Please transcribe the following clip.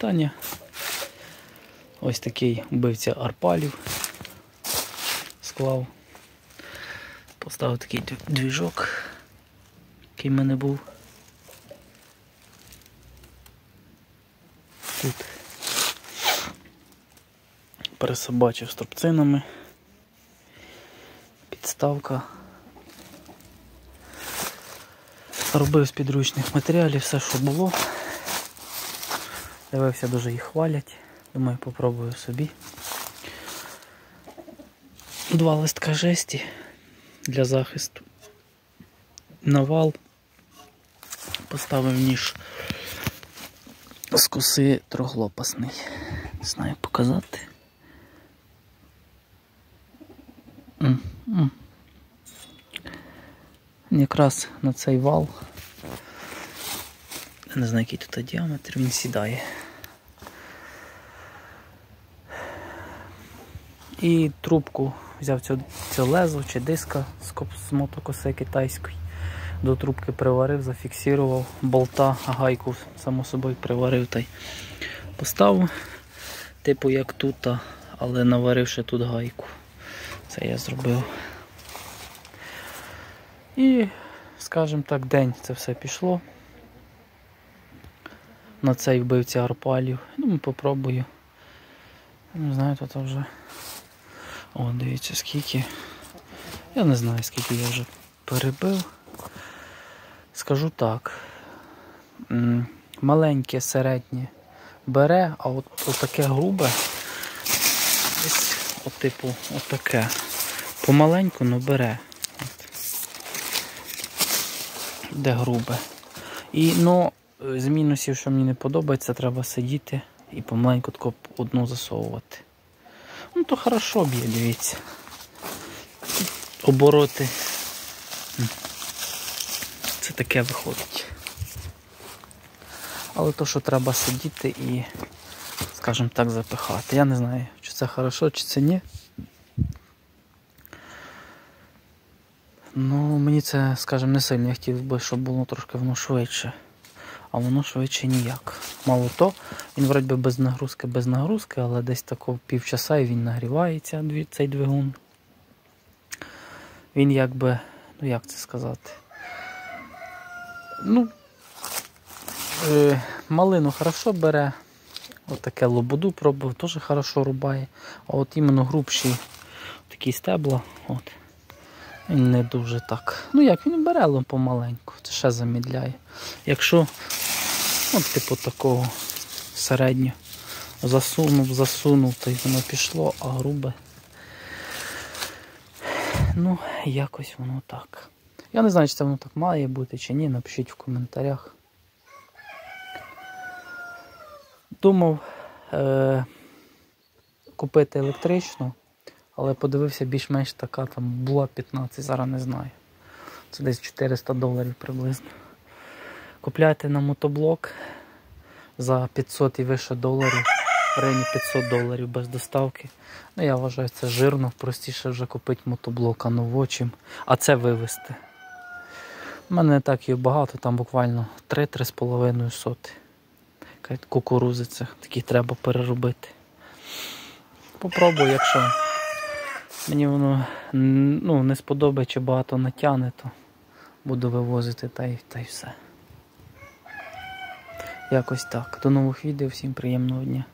Саня. Ось такий вбивця арпалів. Склав. Поставив такий дві- двіжок, який в мене був. Тут пересобачив струбцинами. Підставка. Робив з підручних матеріалів все, що було. Дивився, дуже їх хвалять. Думаю, попробую собі. Два листка жесті для захисту. Навал. Поставив ніж з коси трохлопасний. Не знаю, показати. М, м. Якраз на цей вал. Я не знаю, який тут діаметр, він сідає. І трубку взяв цю, цю лезу чи диска з, з мотокоси китайської. До трубки приварив, зафіксував болта, гайку, само собою приварив та й поставив. Типу як тут, але наваривши тут гайку. Це я зробив. І, скажімо так, день це все пішло. На цей вбивця арпалів. Ну, попробую. Не знаю, тут вже. О, дивіться, скільки. Я не знаю, скільки я вже перебив. Скажу так. Маленьке, середнє бере, а от, таке грубе. Десь от типу отаке. Помаленьку, но бере. От. Де грубе. І ну, з мінусів, що мені не подобається, треба сидіти і помаленьку таку одну засовувати. Ну то хорошо б'є, дивіться. Обороти. Це таке виходить. Але то, що треба сидіти і, скажімо так, запихати. Я не знаю, чи це хорошо, чи це ні. Ну, мені це, скажімо, не сильно. Я хотів би, щоб було трошки воно швидше. А воно швидше ніяк. Мало то, він вроді би без нагрузки, без нагрузки, але десь тако півчаса і він нагрівається, цей двигун. Він якби, ну як це сказати? Ну, е, малину хорошо бере. Отаке лободу пробував, теж хорошо рубає. А от іменно грубші такі стебла, от. Не дуже так. Ну як, він бере але помаленьку, це ще замідляє. Якщо от типу такого середнього засунув, засунув, то й воно пішло, а грубе. Ну, якось воно так. Я не знаю, чи це воно так має бути чи ні, напишіть в коментарях. Думав е- купити електричну, але подивився більш-менш така, там була 15, зараз не знаю. Це десь 400 доларів приблизно. Купляти на мотоблок за 500 і вище доларів, в районі 500 доларів без доставки. Ну, я вважаю, це жирно, простіше вже купити мотоблок, а чим, а це вивезти. У мене не так їх багато, там буквально 3-3,5 соти. Кажуть, Кукурузи це такі треба переробити. Попробую, якщо мені воно ну, не сподобається чи багато натягне, то буду вивозити та й, та й все. Якось так. До нових відео, всім приємного дня.